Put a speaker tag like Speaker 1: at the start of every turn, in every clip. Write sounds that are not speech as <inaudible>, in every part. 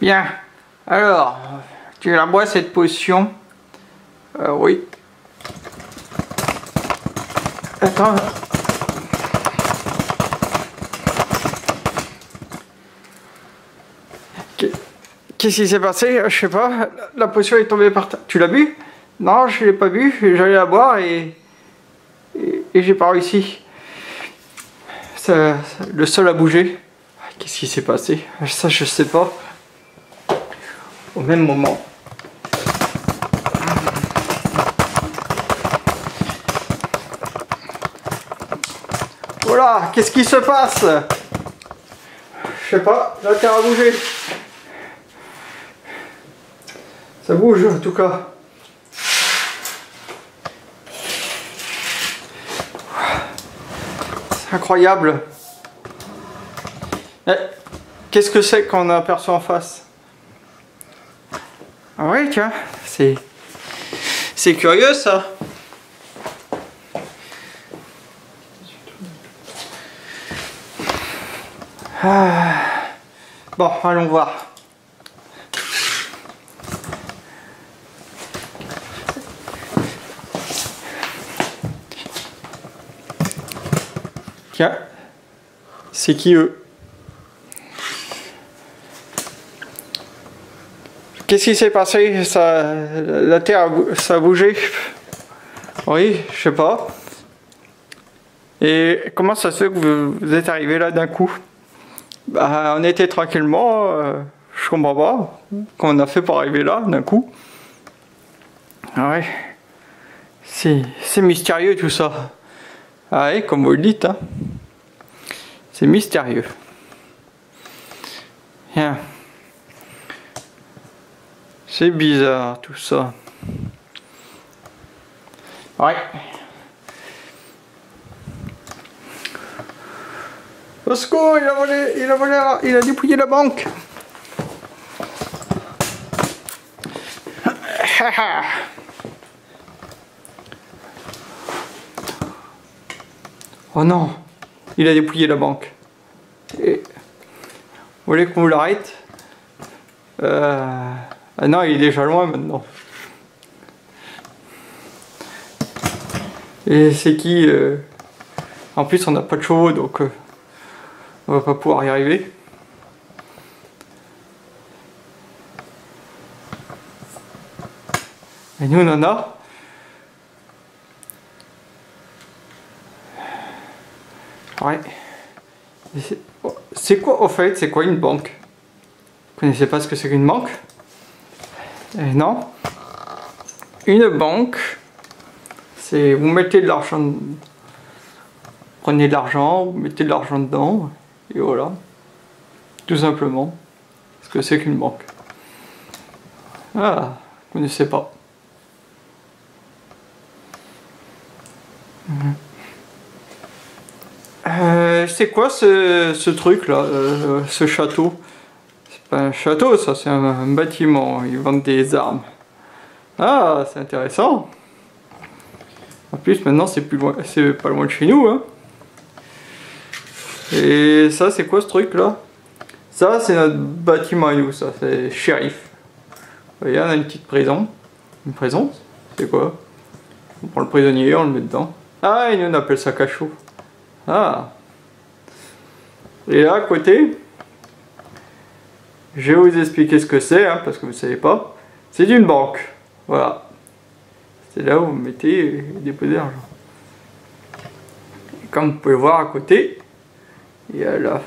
Speaker 1: Bien. Alors, tu la bois cette potion euh, Oui. Attends. Qu'est-ce qui s'est passé? Je sais pas. La potion est tombée par terre. Tu l'as bu? Non, je l'ai pas bu. J'allais la boire et. Et, j'ai pas réussi. le sol a bougé. Qu'est-ce qui s'est passé? Ça, je sais pas. Au même moment. Voilà, qu'est-ce qui se passe? Je sais pas, la terre a bougé. Ça bouge en tout cas. C'est incroyable. Qu'est-ce que c'est qu'on aperçoit en face? Ah oui, tiens, c'est... C'est curieux ça. Ah. Bon, allons voir. Tiens, c'est qui eux? Qu'est-ce qui s'est passé? Ça, La terre, ça a bougé? Oui, je sais pas. Et comment ça se fait que vous êtes arrivé là d'un coup? Bah, on était tranquillement, euh, je comprends pas qu'on a fait pour arriver là d'un coup. Ah ouais, c'est mystérieux tout ça. Ah comme vous le dites, hein. c'est mystérieux. C'est bizarre tout ça. Ouais. Bosco, il a volé, il a volé, il a dépouillé la banque. <laughs> oh non, il a dépouillé la banque. Et... Vous voulez qu'on vous l'arrête? Euh... Ah non, il est déjà loin maintenant. Et c'est qui euh... En plus, on n'a pas de chevaux, donc... Euh on va pas pouvoir y arriver. Et nous on en a. Ouais. C'est quoi au fait C'est quoi une banque? Vous connaissez pas ce que c'est qu'une banque? Eh Non. Une banque, c'est vous mettez de l'argent, prenez de l'argent, vous mettez de l'argent dedans, et voilà, tout simplement, ce que c'est qu'une banque. Ah, vous ne connaissez pas. Euh, c'est quoi ce, truc là, euh, ce château? Pas un château ça, c'est un, bâtiment, ils vendent des armes. Ah, c'est intéressant. En plus maintenant c'est plus loin, c'est pas loin de chez nous hein. Et ça, c'est quoi ce truc là Ça, c'est notre bâtiment à nous, ça, c'est shérif. Vous voyez, on a une petite prison. Une prison? C'est quoi? On prend le prisonnier, on le met dedans. Ah, et nous on appelle ça cachot. Ah Et là, à côté, je vais vous expliquer ce que c'est, hein, parce que vous ne savez pas. C'est une banque. Voilà. C'est là où vous mettez et déposez l'argent. Comme vous pouvez voir à côté, il y a la,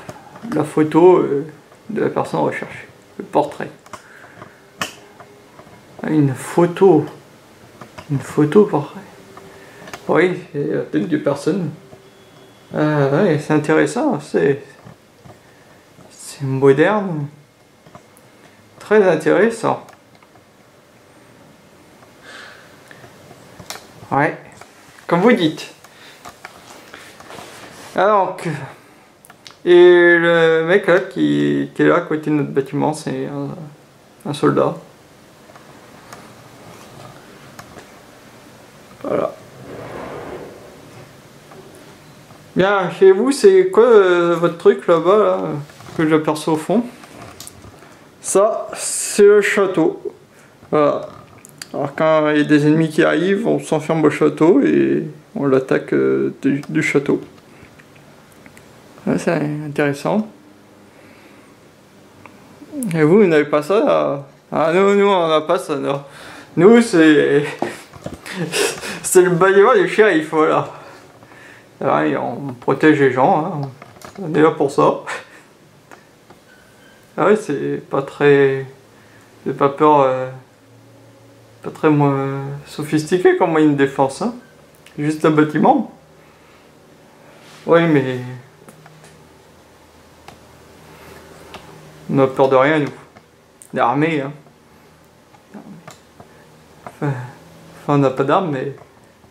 Speaker 1: photo euh, de la personne recherchée, le portrait. Ah, une photo, une photo portrait. Oui, c'est la tête de personne. Ah, ouais, c'est intéressant, c'est moderne, très intéressant. Ouais, comme vous dites. Alors, et le mec là qui, est là à côté de notre bâtiment, c'est un, soldat. Voilà. Bien, chez vous, c'est quoi euh, votre truc là-bas là, que j'aperçois au fond? Ça, c'est le château. Voilà. Alors quand il y a des ennemis qui arrivent, on s'enferme au château et on l'attaque euh, du, château. c'est intéressant. Et vous, vous n'avez pas ça Ah non, nous, on n'a pas ça, non. Nous, c'est... <laughs> c'est le bâtiment du shérif, voilà. on protège les gens, hein. on est là pour ça. Ah oui, c'est pas très... C'est pas peur... Euh, pas très moins sophistiqué comme moyen de défense, hein. Juste un bâtiment. Oui, mais... On n'a peur de rien, nous. L'armée, hein. Enfin, on n'a pas d'armes, mais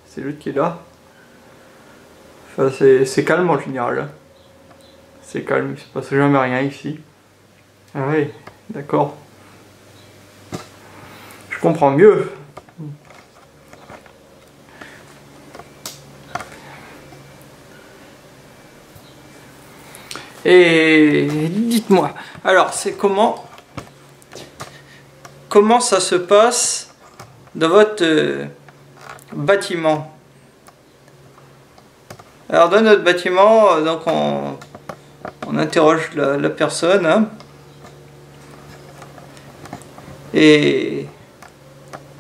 Speaker 1: c'est l'autre qui est là. Enfin, c'est calme en général. Hein. C'est calme, il se passe jamais rien ici. Ah oui, d'accord. Je comprends mieux. Et dites-moi, alors c'est comment comment ça se passe dans votre euh, bâtiment? Alors dans notre bâtiment, euh, donc on, interroge la, personne hein. Et,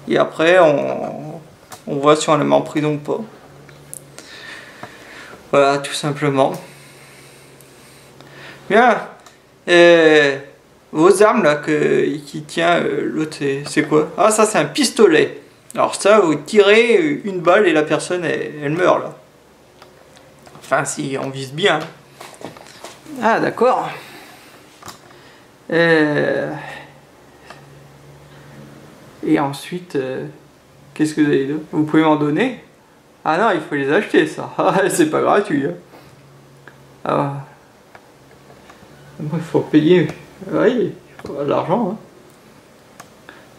Speaker 1: et après on, on voit si on le met en ou pas. Voilà, tout simplement. Bien. Vos armes là que, qui tient euh, l'autre, c'est quoi? Ah ça c'est un pistolet. Alors ça, vous tirez une balle et la personne elle, meurt là. Enfin si on vise bien. Ah d'accord. Euh, et ensuite, euh, qu'est-ce que vous avez Vous pouvez m'en donner? Ah non, il faut les acheter ça. <laughs> c'est pas gratuit. Hein. Ah. Il faut payer. Oui, il faut l'argent. Hein.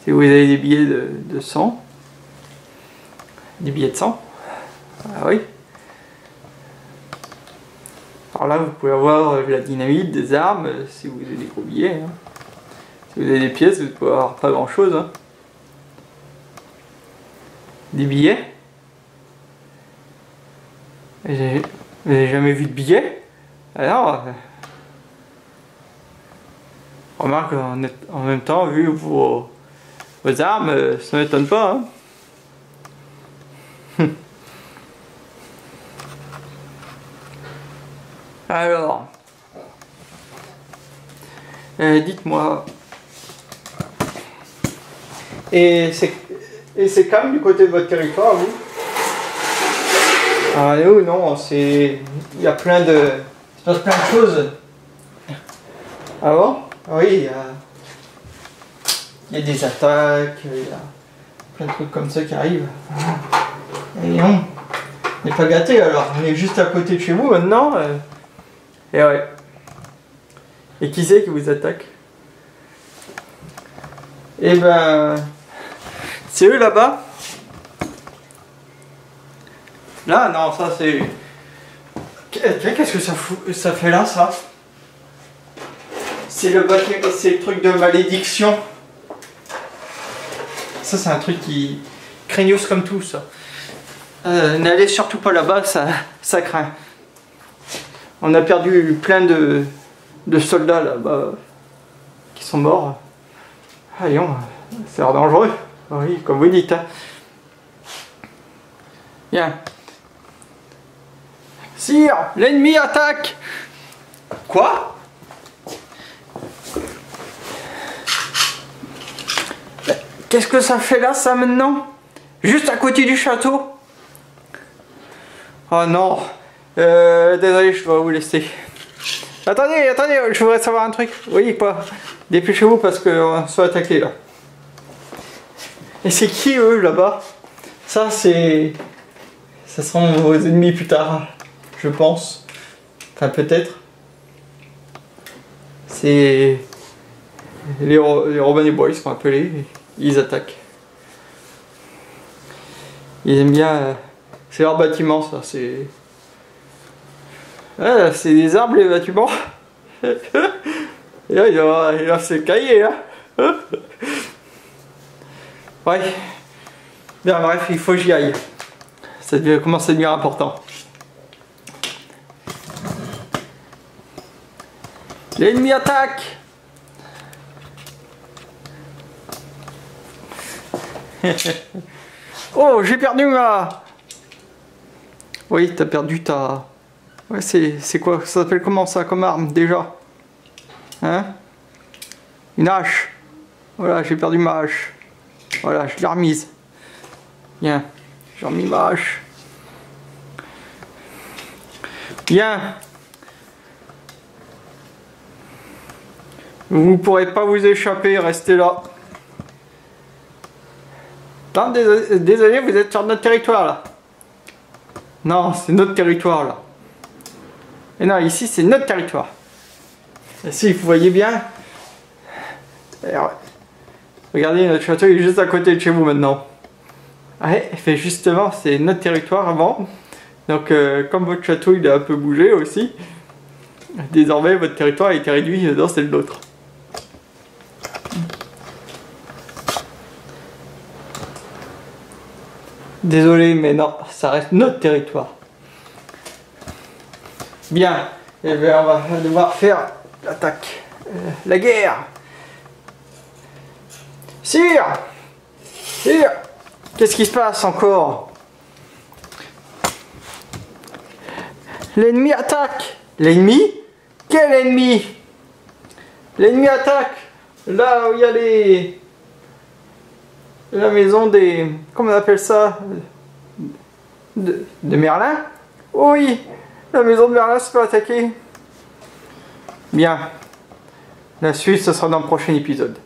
Speaker 1: Si vous avez des billets de, de 100, des billets de 100, ah oui. Alors là, vous pouvez avoir de la dynamite, des armes, si vous avez des gros billets. Hein. Si vous avez des pièces, vous pouvez avoir pas grand chose. Des billets? Vous n'avez jamais vu de billets? Alors, Remarque, en, même temps, vu vos, armes, euh, ça m'étonne pas. Hein. <laughs> Alors, euh, dites-moi, et c'est calme du côté de votre territoire, vous Ah, nous, non, c'est. Il y a plein de. Il se passe plein de choses. Ah bon? Oui, il y, a... il y a des attaques, il y a plein de trucs comme ça qui arrivent. Et non, on n'est pas gâté alors, on est juste à côté de chez vous maintenant. Euh. Et ouais. Et qui c'est qui vous attaque? Eh ben, c'est eux là-bas? Là, non, ça c'est. Qu'est-ce que ça, fout, ça fait là, ça? C'est le, c'est le truc de malédiction. Ça, c'est un truc qui. craignos comme tout, ça. Euh, n'allez surtout pas là-bas, ça, ça craint. On a perdu plein de, de soldats là-bas qui sont morts. Allons, c'est dangereux. Oui, comme vous dites. Hein. Bien. Sire, l'ennemi attaque Quoi? Qu'est-ce que ça fait là, ça, maintenant? Juste à côté du château? Oh non euh, Désolé, je dois vous laisser. Attendez, attendez, je voudrais savoir un truc. Oui, quoi? Dépêchez-vous parce qu'on se fait là. Et c'est qui, eux, là-bas? Ça, c'est... Ça seront vos ennemis plus tard, je pense. Enfin, peut-être. C'est... Les, les Robin des Bois, ils sont appelés ils attaquent. Ils aiment bien. Euh, c'est leur bâtiment, ça. C'est. C'est des arbres, les bâtiments. <laughs> Et là, il va, il là. <laughs> ouais. Bien, bref, il faut que j'y aille. Ça commence à devenir important. L'ennemi attaque <laughs> Oh, j'ai perdu ma... Oui, t'as perdu ta... Ouais, c'est quoi? Ça s'appelle comment ça comme arme déjà? Hein? Une hache. Voilà, j'ai perdu ma hache. Voilà, je l'ai remise. Bien, j'ai remis ma hache. Bien. Vous ne pourrez pas vous échapper, restez là. Non, désolé, vous êtes sur notre territoire là. Non, c'est notre territoire là. Et non, ici c'est notre territoire. Et si vous voyez bien, regardez, notre château est juste à côté de chez vous maintenant. Ouais, fait justement, c'est notre territoire avant. Donc, euh, comme votre château il a un peu bougé aussi, désormais votre territoire a été réduit dans celle de l'autre. Désolé, mais non, ça reste notre territoire. Bien, et eh bien on va devoir faire l'attaque, euh, la guerre. Sire! Sire! Qu'est-ce qui se passe encore? L'ennemi attaque! L'ennemi? Quel ennemi? L'ennemi attaque! Là où il y a les la maison des... Comment on appelle ça? De, Merlin? Oui, la maison de Merlin se fait attaquer. Bien. La suite, ce sera dans le prochain épisode.